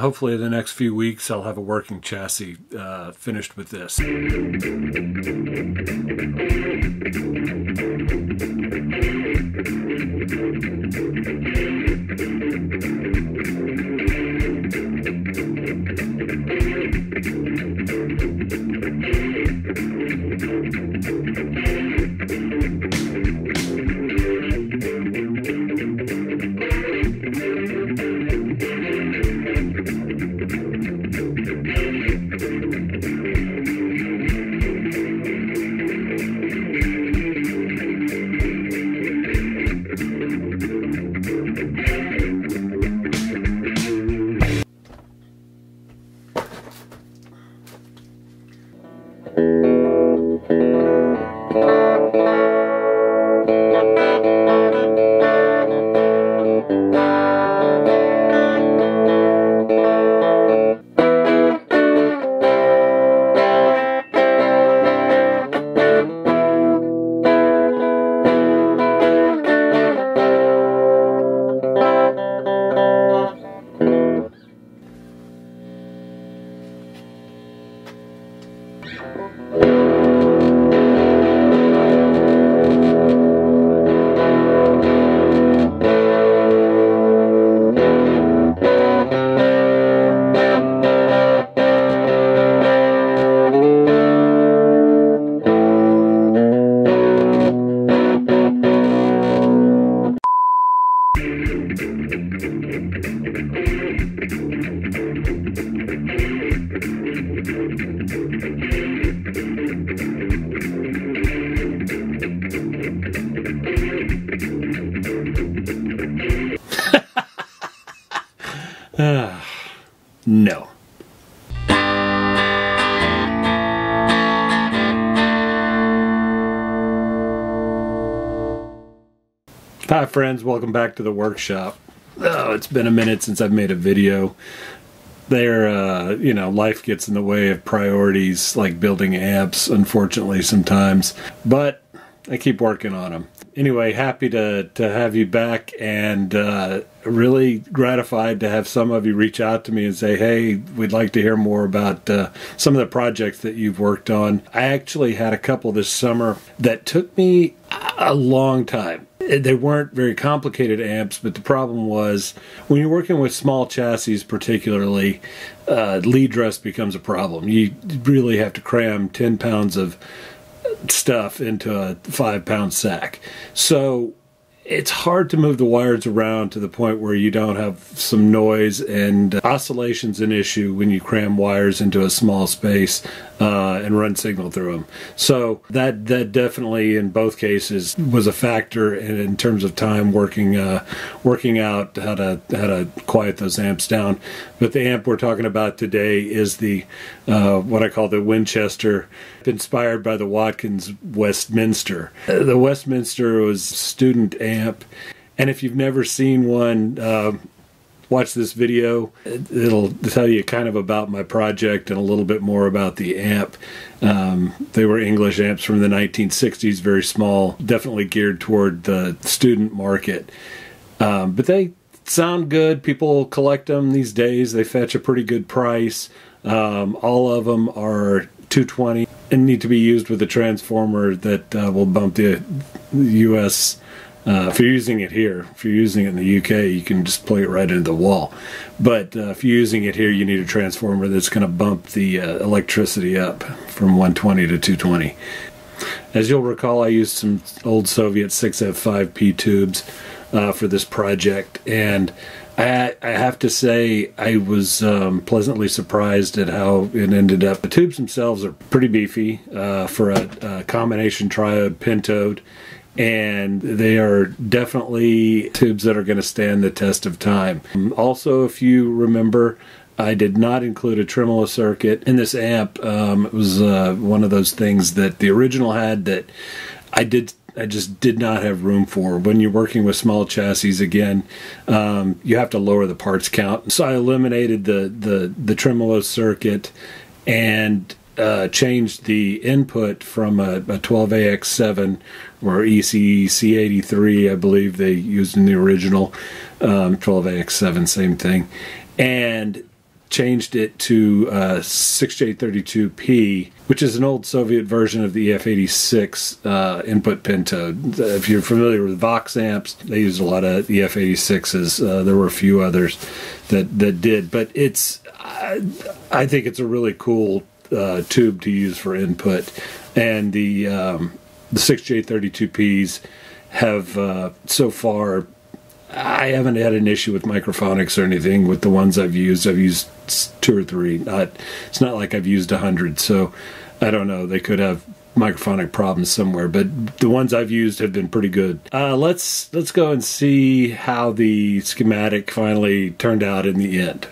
hopefully in the next few weeks I'll have a working chassis uh, finished with this. No. Friends, welcome back to the workshop. Oh, it's been a minute since I've made a video. There, uh, you know, life gets in the way of priorities like building amps, unfortunately, sometimes. But I keep working on them. Anyway, happy to, to have you back and uh, really gratified to have some of you reach out to me and say, hey, we'd like to hear more about uh, some of the projects that you've worked on. I actually had a couple this summer that took me a long time they weren't very complicated amps, but the problem was when you're working with small chassis, particularly, uh, lead dress becomes a problem. You really have to cram 10 pounds of stuff into a five pound sack. So it's hard to move the wires around to the point where you don't have some noise and uh, oscillation's an issue when you cram wires into a small space uh, and run signal through them. So that that definitely in both cases was a factor in, in terms of time working uh, working out how to how to quiet those amps down. But the amp we're talking about today is the uh, what I call the Winchester, inspired by the Watkins Westminster. Uh, the Westminster was student amp, and if you've never seen one uh, watch this video. It'll tell you kind of about my project and a little bit more about the amp. Um, they were English amps from the 1960s, very small, definitely geared toward the student market. Um, but they sound good. People collect them these days. They fetch a pretty good price. Um, all of them are 220 and need to be used with a transformer that uh, will bump the US uh, if you're using it here, if you're using it in the UK, you can just plug it right into the wall. But uh, if you're using it here, you need a transformer that's going to bump the uh, electricity up from 120 to 220. As you'll recall, I used some old Soviet 6F5P tubes uh, for this project, and I, I, have to say I was um, pleasantly surprised at how it ended up. The tubes themselves are pretty beefy uh, for a, a combination triode pentode and they are definitely tubes that are going to stand the test of time. Also, if you remember, I did not include a tremolo circuit in this amp. Um, it was uh, one of those things that the original had that I did. I just did not have room for. When you're working with small chassis, again, um, you have to lower the parts count. So I eliminated the the the tremolo circuit and uh, changed the input from a, a 12AX7 or ECC83, I believe they used in the original um, 12AX7, same thing, and changed it to uh, 6J32P, which is an old Soviet version of the EF86 uh, input pentode. If you're familiar with Vox amps, they used a lot of EF86s. Uh, there were a few others that, that did, but it's I, I think it's a really cool uh, tube to use for input, and the um, the 6J32Ps have uh, so far I haven't had an issue with microphonics or anything with the ones I've used. I've used two or three. Not it's not like I've used a hundred. So I don't know. They could have microphonic problems somewhere, but the ones I've used have been pretty good. Uh, let's let's go and see how the schematic finally turned out in the end.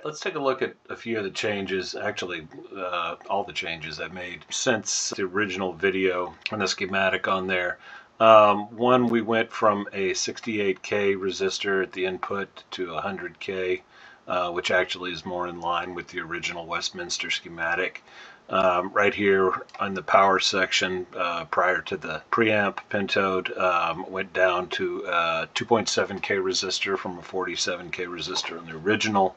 Right, let's take a look at a few of the changes, actually uh, all the changes I've made since the original video and the schematic on there. Um, one, we went from a 68K resistor at the input to 100K, uh, which actually is more in line with the original Westminster schematic. Um, right here on the power section, uh, prior to the preamp pentode, um, went down to a 2.7K resistor from a 47K resistor on the original.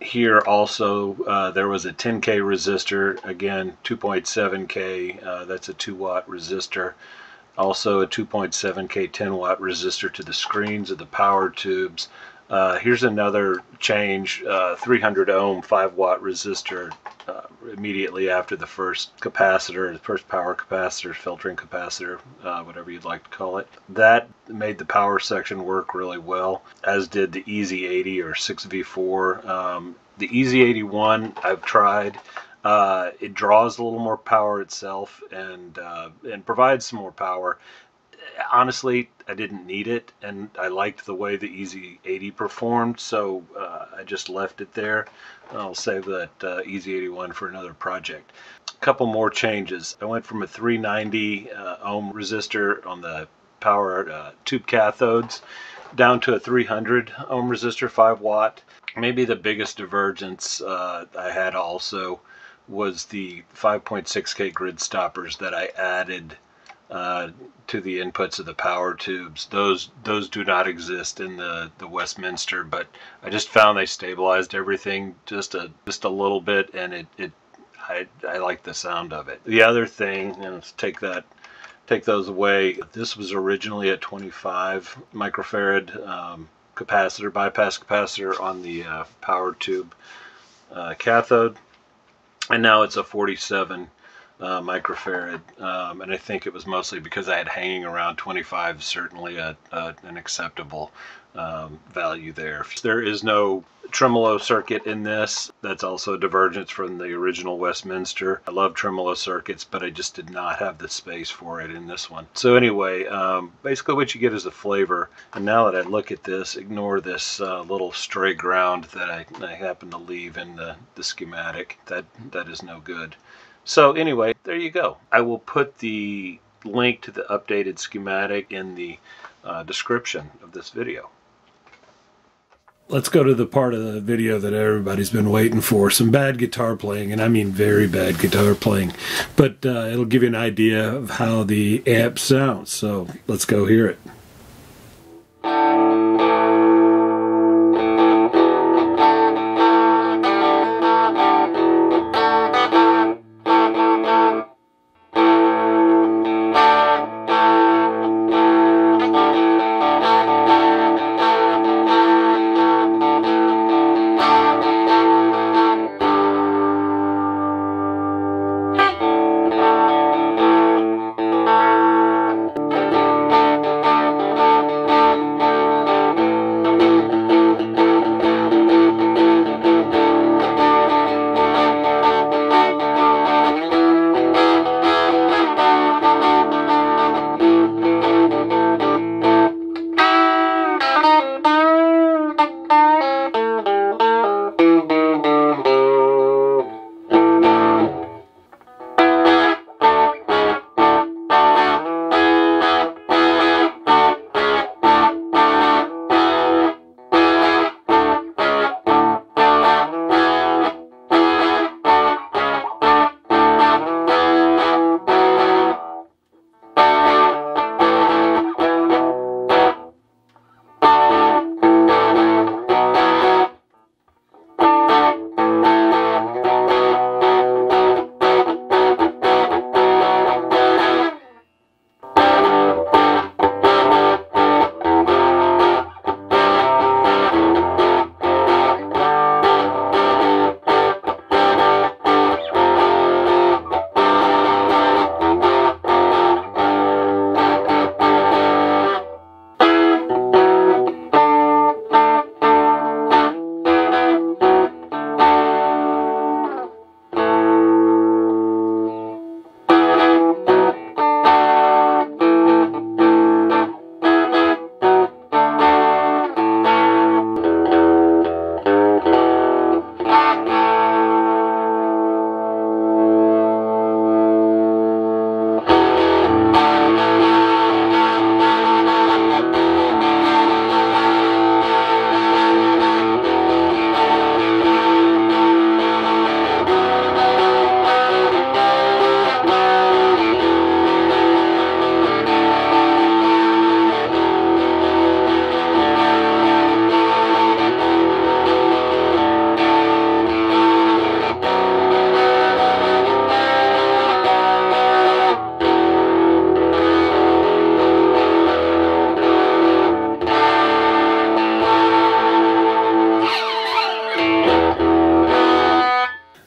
Here also, uh, there was a 10K resistor, again 2.7K, uh, that's a 2 watt resistor also a 2.7k 10 watt resistor to the screens of the power tubes. Uh, here's another change, uh, 300 ohm 5 watt resistor uh, immediately after the first capacitor, the first power capacitor, filtering capacitor, uh, whatever you'd like to call it. That made the power section work really well, as did the EZ80 or 6V4. Um, the EZ81 I've tried. Uh, it draws a little more power itself and uh, and provides some more power. Honestly, I didn't need it, and I liked the way the EZ80 performed, so uh, I just left it there. I'll save that uh, EZ81 for another project. A couple more changes. I went from a 390 uh, ohm resistor on the power uh, tube cathodes down to a 300 ohm resistor, 5 watt. Maybe the biggest divergence I had also was the 5.6K grid stoppers that I added uh, to the inputs of the power tubes. Those those do not exist in the the Westminster, but I just found they stabilized everything just a just a little bit, and it it I I like the sound of it. The other thing, and let's take that take those away. This was originally a 25 microfarad um, capacitor, bypass capacitor on the uh, power tube uh, cathode and now it's a 47 uh, microfarad um, and I think it was mostly because I had hanging around 25 certainly a, a, an acceptable um, value there. There is no tremolo circuit in this. That's also a divergence from the original Westminster. I love tremolo circuits, but I just did not have the space for it in this one. So anyway, um, basically what you get is a flavor. And now that I look at this, ignore this uh, little stray ground that I, I happen to leave in the, the schematic. That That is no good. So anyway, there you go. I will put the link to the updated schematic in the uh, description of this video. Let's go to the part of the video that everybody's been waiting for. Some bad guitar playing, and I mean very bad guitar playing. But uh, it'll give you an idea of how the amp sounds. So let's go hear it.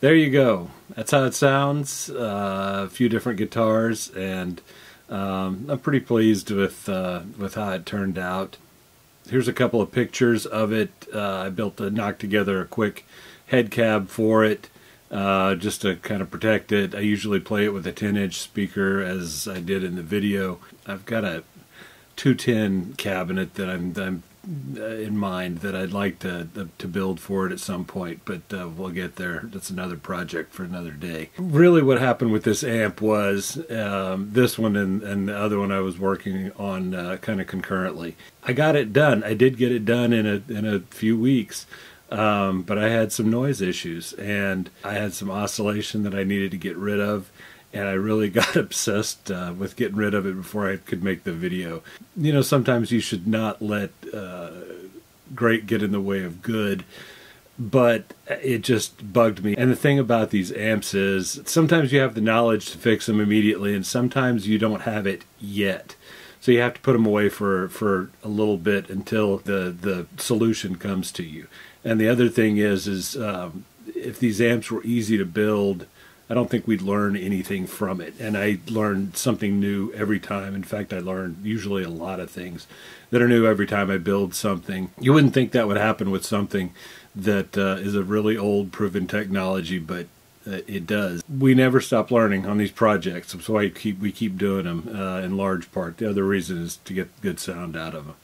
There you go. That's how it sounds. Uh, a few different guitars, and um, I'm pretty pleased with uh, with how it turned out. Here's a couple of pictures of it. Uh, I built a knock together a quick head cab for it. Uh, just to kind of protect it. I usually play it with a 10 inch speaker as I did in the video. I've got a 210 cabinet that I'm, I'm in mind that I'd like to to build for it at some point, but uh, we'll get there. That's another project for another day. Really, what happened with this amp was um, this one and, and the other one I was working on uh, kind of concurrently. I got it done. I did get it done in a in a few weeks. Um, but I had some noise issues and I had some oscillation that I needed to get rid of and I really got obsessed uh, with getting rid of it before I could make the video. You know, sometimes you should not let uh, great get in the way of good, but it just bugged me. And the thing about these amps is sometimes you have the knowledge to fix them immediately, and sometimes you don't have it yet. So you have to put them away for, for a little bit until the, the solution comes to you. And the other thing is, is um, if these amps were easy to build, I don't think we'd learn anything from it. And I learned something new every time. In fact, I learned usually a lot of things that are new every time I build something. You wouldn't think that would happen with something that uh, is a really old proven technology, but uh, it does. We never stop learning on these projects. That's why we keep, we keep doing them uh, in large part. The other reason is to get good sound out of them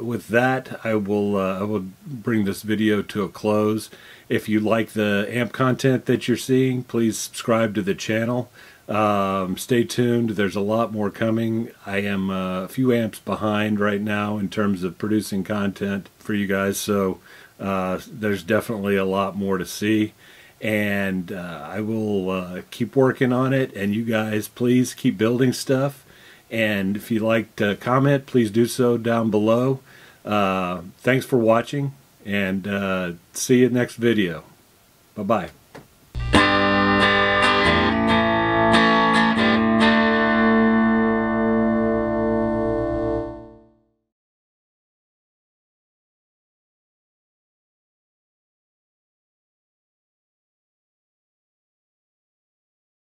with that, I will uh, I will bring this video to a close. If you like the amp content that you're seeing, please subscribe to the channel. Um, stay tuned. There's a lot more coming. I am uh, a few amps behind right now in terms of producing content for you guys, so uh, there's definitely a lot more to see. And uh, I will uh, keep working on it. And you guys, please keep building stuff and if you'd like to comment, please do so down below. Uh, thanks for watching, and uh, see you next video. Bye-bye.